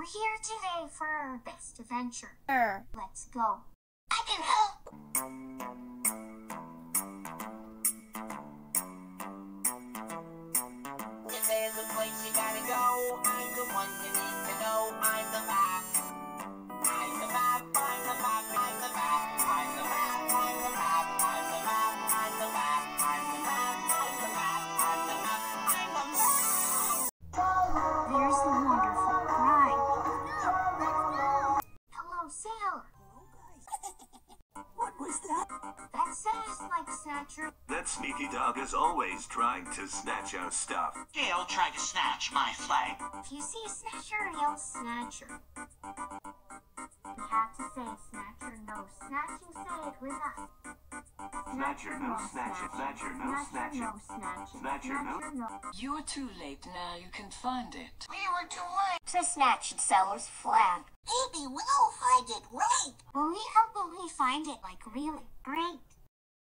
We're here today for our best adventure. Let's go. I can help. Was that? That sounds like Snatcher. That sneaky dog is always trying to snatch our stuff. He'll try to snatch my flag. If you see Snatcher, yell Snatcher. You have to say Snatcher, no snatching. Say it with us. Snatcher, no snatching. Snatcher, no snatching. no. Snatcher, no- no. You're too late now. You can find it. We were too late. To snatch Seller's flag. Maybe we'll find it right. Will we help when we find it? Like, really? Great.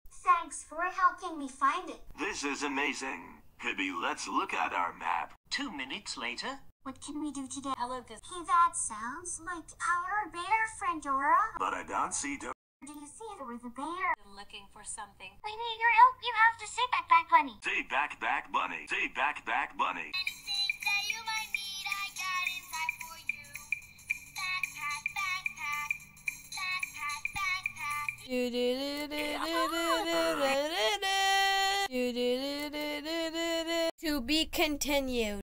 Thanks for helping me find it. This is amazing. Pibby, let's look at our map. Two minutes later. What can we do today? Hello, this. Hey, that sounds like our bear friend Dora. But I don't see Dora. Do you see it with a bear? Looking for something. We need your help. You have to say back, back, bunny. Say back, back, bunny. Say back, back, bunny. To be continued.